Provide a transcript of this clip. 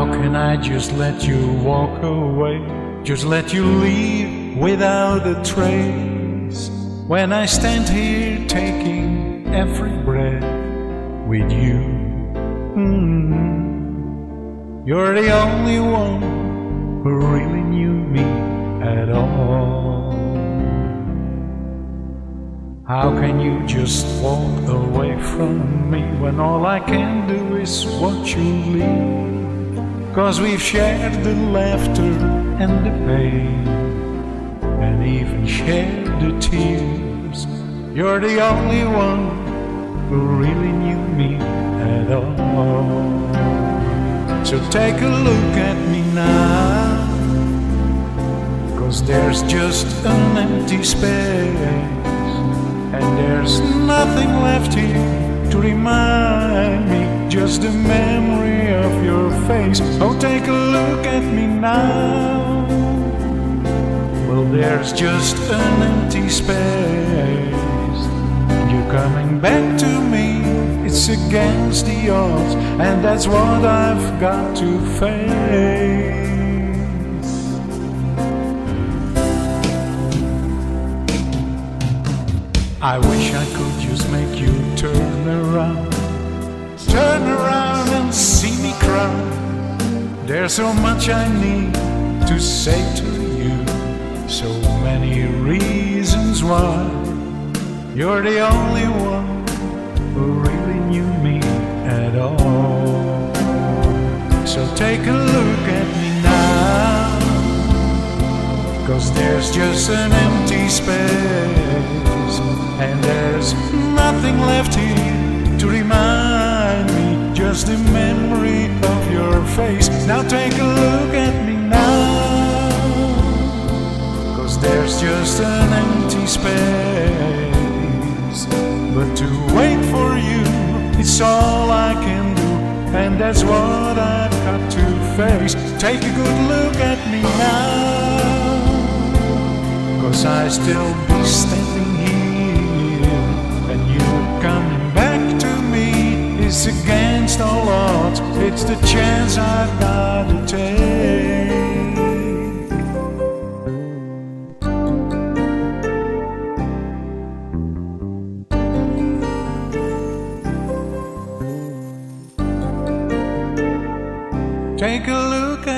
when I just let you walk away, just let you leave without a trace. When I stand here taking every breath with you, mm, you're the only one who really knew me at all. How can you just walk away from me when all I can do is watch you leave? Cause we've shared the laughter and the pain, and even shared the tears. You're the only one who really knew me at all. So take a look at me now, cause there's just an empty space, and there's nothing left here to remind me just a memory of your face. Oh, take a look at me now. Well, there's just an empty space. You're coming back to me, it's against the odds, and that's what I've got to face. I wish I could just make you turn around turn around and see me cry. There's so much I need to say to you, so many reasons why. You're the only one who really knew me at all. So take a look at me now, cause there's just an empty space, the memory of your face. Now take a look at me now, cause there's just an empty space. But to wait for you, it's all I can do, and that's what I've got to face. Take a good look at me now, cause I still be standing It's the chance I've got to take. Take a look